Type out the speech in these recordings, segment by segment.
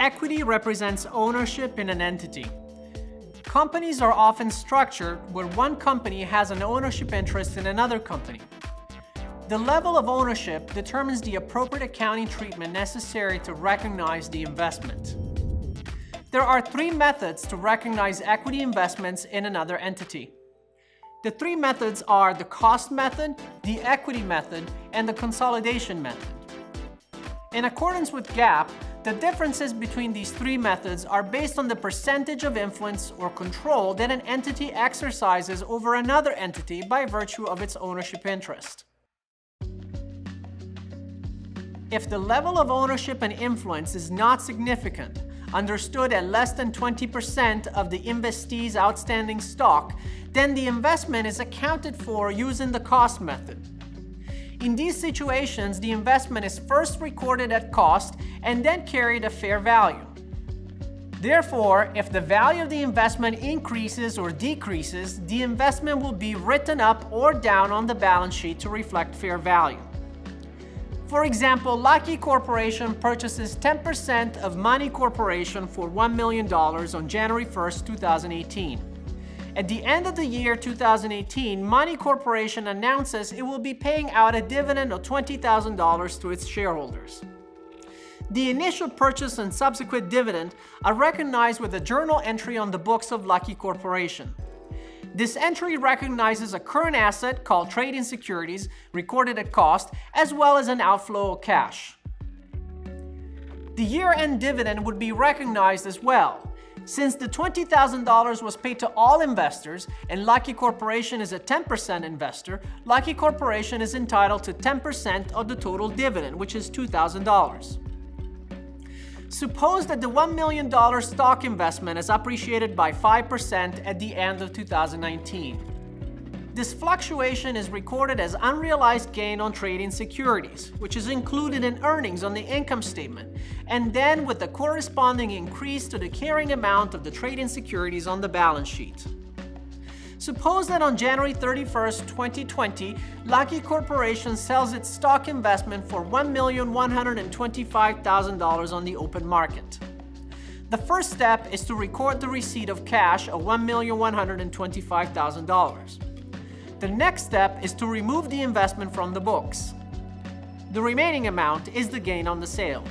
Equity represents ownership in an entity. Companies are often structured where one company has an ownership interest in another company. The level of ownership determines the appropriate accounting treatment necessary to recognize the investment. There are three methods to recognize equity investments in another entity. The three methods are the cost method, the equity method, and the consolidation method. In accordance with GAAP, the differences between these three methods are based on the percentage of influence or control that an entity exercises over another entity by virtue of its ownership interest. If the level of ownership and influence is not significant, understood at less than 20% of the investee's outstanding stock, then the investment is accounted for using the cost method. In these situations, the investment is first recorded at cost and then carried at fair value. Therefore, if the value of the investment increases or decreases, the investment will be written up or down on the balance sheet to reflect fair value. For example, Lucky Corporation purchases 10% of Money Corporation for $1 million on January 1, 2018. At the end of the year 2018, Money Corporation announces it will be paying out a dividend of $20,000 to its shareholders. The initial purchase and subsequent dividend are recognized with a journal entry on the books of Lucky Corporation. This entry recognizes a current asset called trading securities recorded at cost, as well as an outflow of cash. The year-end dividend would be recognized as well. Since the $20,000 was paid to all investors and Lucky Corporation is a 10% investor, Lucky Corporation is entitled to 10% of the total dividend, which is $2,000. Suppose that the $1 million stock investment is appreciated by 5% at the end of 2019. This fluctuation is recorded as unrealized gain on trading securities, which is included in earnings on the income statement, and then with the corresponding increase to the carrying amount of the trading securities on the balance sheet. Suppose that on January 31, 2020, Lucky Corporation sells its stock investment for $1,125,000 on the open market. The first step is to record the receipt of cash of $1,125,000. The next step is to remove the investment from the books. The remaining amount is the gain on the sale.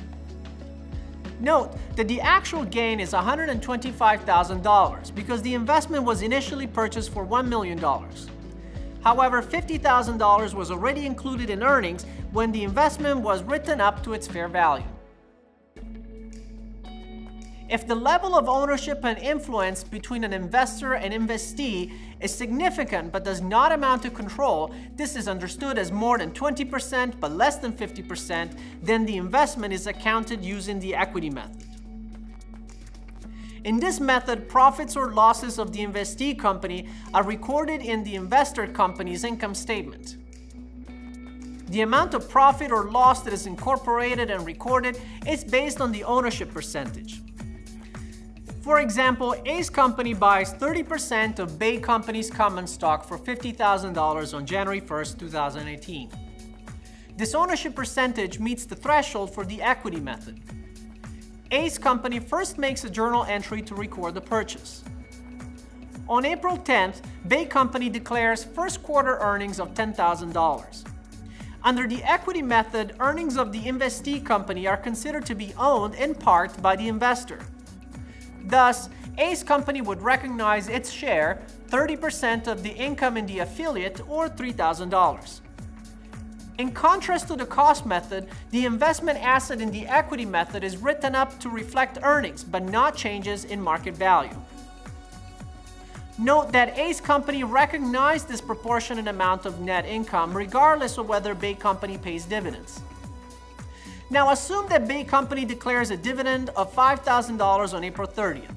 Note that the actual gain is $125,000 because the investment was initially purchased for $1 million. However, $50,000 was already included in earnings when the investment was written up to its fair value. If the level of ownership and influence between an investor and investee is significant but does not amount to control, this is understood as more than 20% but less than 50%, then the investment is accounted using the equity method. In this method, profits or losses of the investee company are recorded in the investor company's income statement. The amount of profit or loss that is incorporated and recorded is based on the ownership percentage. For example, Ace Company buys 30% of Bay Company's common stock for $50,000 on January 1, 2018. This ownership percentage meets the threshold for the equity method. Ace Company first makes a journal entry to record the purchase. On April 10th, Bay Company declares first quarter earnings of $10,000. Under the equity method, earnings of the investee company are considered to be owned in part by the investor. Thus, Ace Company would recognize its share, 30% of the income in the affiliate, or $3,000. In contrast to the cost method, the investment asset in the equity method is written up to reflect earnings, but not changes in market value. Note that Ace Company recognized this proportionate amount of net income regardless of whether Bay Company pays dividends. Now assume that Bay Company declares a dividend of $5,000 on April 30th.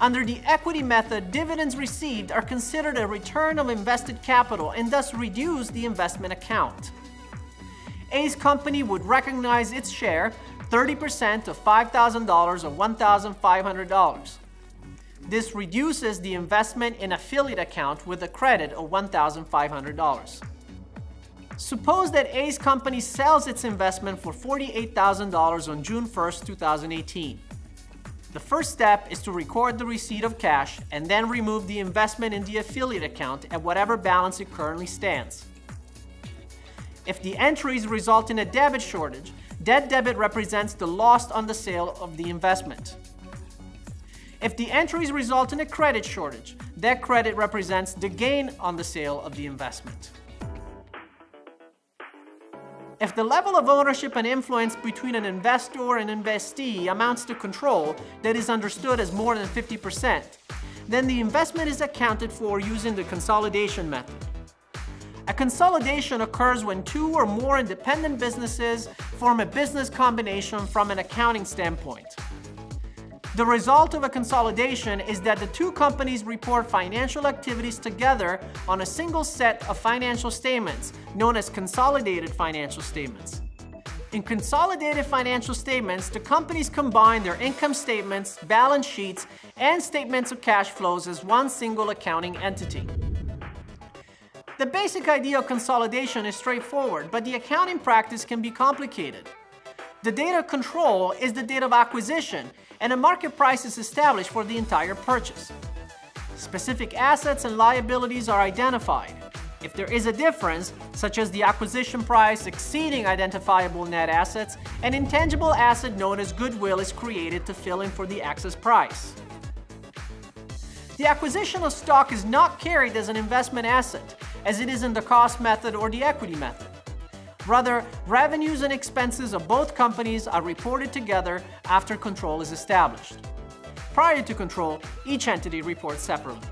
Under the equity method, dividends received are considered a return of invested capital and thus reduce the investment account. Ace Company would recognize its share, 30% of $5,000 or $1,500. This reduces the investment in affiliate account with a credit of $1,500. Suppose that Ace Company sells its investment for $48,000 on June 1, 2018. The first step is to record the receipt of cash and then remove the investment in the affiliate account at whatever balance it currently stands. If the entries result in a debit shortage, that debit represents the loss on the sale of the investment. If the entries result in a credit shortage, that credit represents the gain on the sale of the investment. If the level of ownership and influence between an investor and investee amounts to control that is understood as more than 50%, then the investment is accounted for using the consolidation method. A consolidation occurs when two or more independent businesses form a business combination from an accounting standpoint. The result of a consolidation is that the two companies report financial activities together on a single set of financial statements, known as consolidated financial statements. In consolidated financial statements, the companies combine their income statements, balance sheets, and statements of cash flows as one single accounting entity. The basic idea of consolidation is straightforward, but the accounting practice can be complicated. The date of control is the date of acquisition, and a market price is established for the entire purchase. Specific assets and liabilities are identified. If there is a difference, such as the acquisition price exceeding identifiable net assets, an intangible asset known as goodwill is created to fill in for the excess price. The acquisition of stock is not carried as an investment asset, as it is in the cost method or the equity method. Rather, revenues and expenses of both companies are reported together after control is established. Prior to control, each entity reports separately.